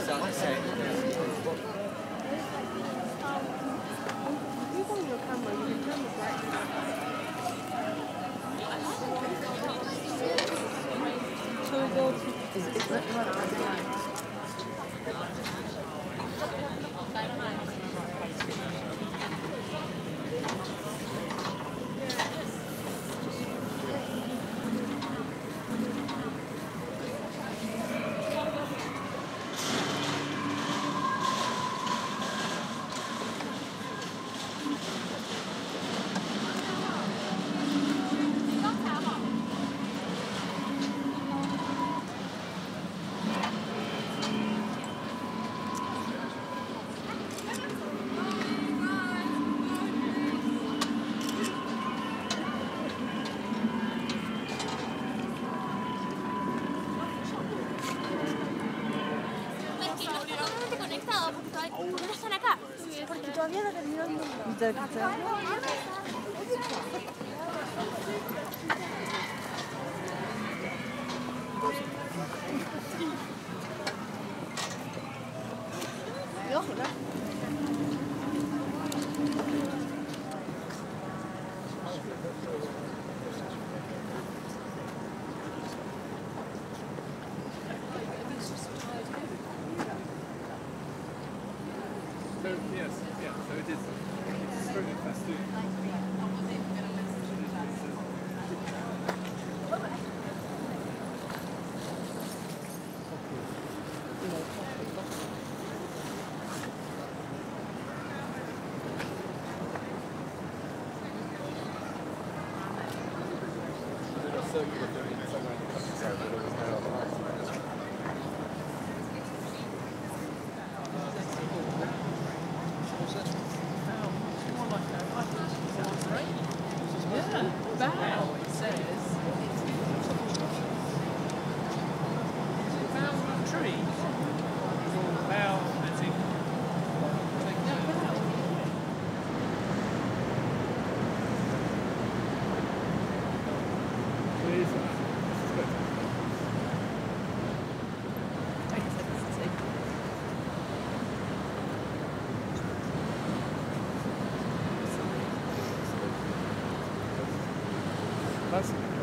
三十三岁。¿Por qué no están acá. Porque todavía no terminó el mundo. It is. It's very festoon. Little circular doing it somewhere in the countryside, but there was no other lights. Bough, That's